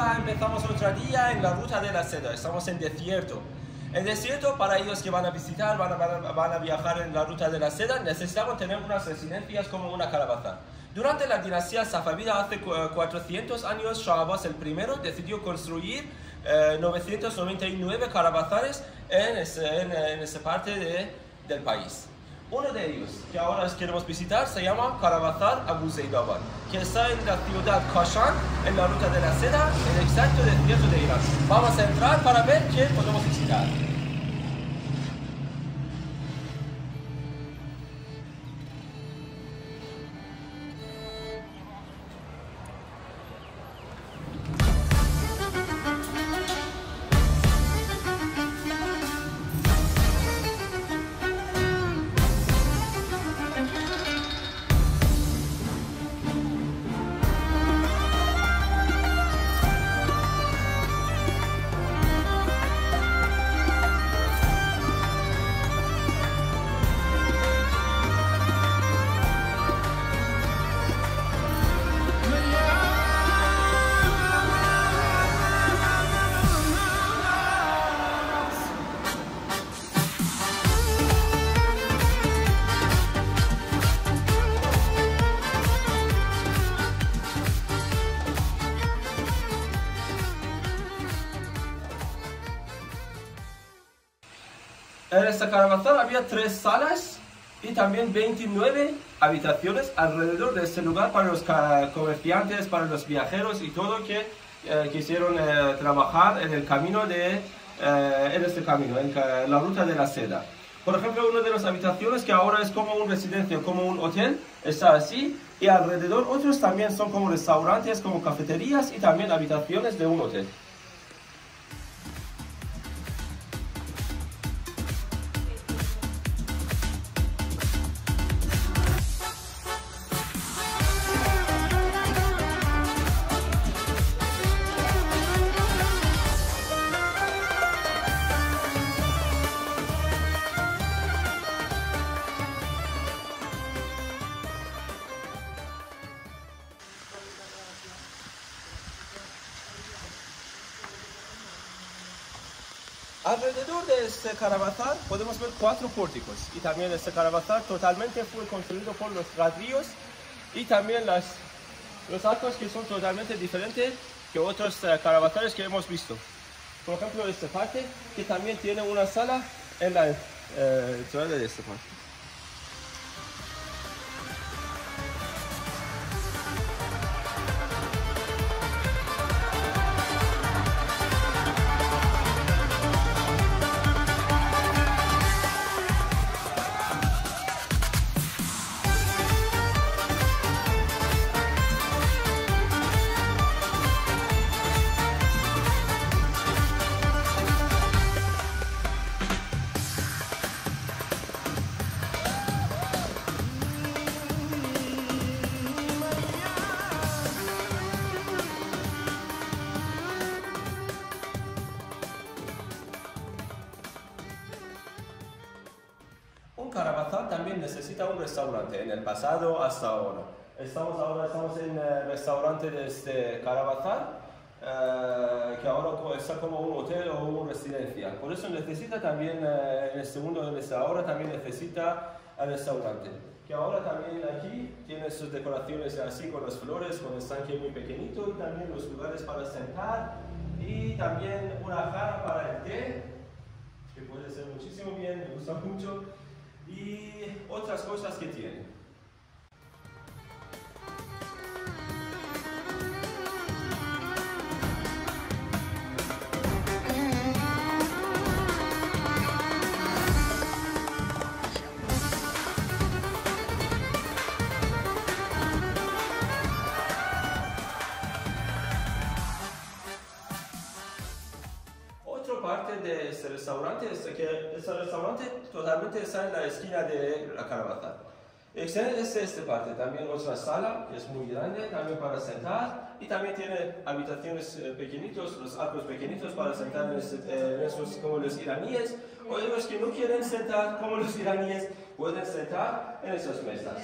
ahora empezamos otro día en la ruta de la seda. Estamos en desierto. En desierto, para ellos que van a visitar, van a, van a- van a viajar en la ruta de la seda, necesitamos tener unas residencias como una calabaza. Durante la dinastía safavida, hace cu- 400 años, Shah Abbas el primero decidió construir eh, 999 calabazares en, ese- en, en esa parte de- del país. Uno de ellos, que ahora queremos visitar, se llama Karavazar Abu Zaidabad, que está en la ciudad Kashan, en la ruta de la seda, en el exacto desierto de Irán. Vamos a entrar para ver qué podemos visitar. En esta caravana había tres salas y también 29 habitaciones alrededor de este lugar para los comerciantes, para los viajeros y todo que eh, quisieron eh, trabajar en el camino de, eh, en este camino, en la ruta de la seda. Por ejemplo, una de las habitaciones que ahora es como un residencia, como un hotel, está así y alrededor otros también son como restaurantes, como cafeterías y también habitaciones de un hotel. Alrededor de este caravazar podemos ver cuatro pórticos y también este caravazar totalmente fue construido por los ladrillos y también las, los arcos que son totalmente diferentes que otros eh, caravazares que hemos visto. Por ejemplo, esta parte que también tiene una sala en la eh, entrada de esta parte. Un caravazar también necesita un restaurante, en el pasado hasta ahora. Estamos ahora estamos en el restaurante de este caravazar, eh, que ahora está como un hotel o una residencia. Por eso necesita también, eh, en el segundo, esta ahora también necesita el restaurante. Que ahora también aquí tiene sus decoraciones así con las flores, con el estanque muy pequeñito y también los lugares para sentar y también una jarra para el té que puede ser muchísimo bien, me gusta mucho, y otras cosas que tiene. Parte de este restaurante es que este restaurante totalmente está en la esquina de la caravana. Excelente es esta parte, también otra sala que es muy grande, también para sentar y también tiene habitaciones eh, pequeñitos, los arcos pequeñitos para sentar en, este- eh, esos como los iraníes o los que no quieren sentar como los iraníes pueden sentar en esas mesas.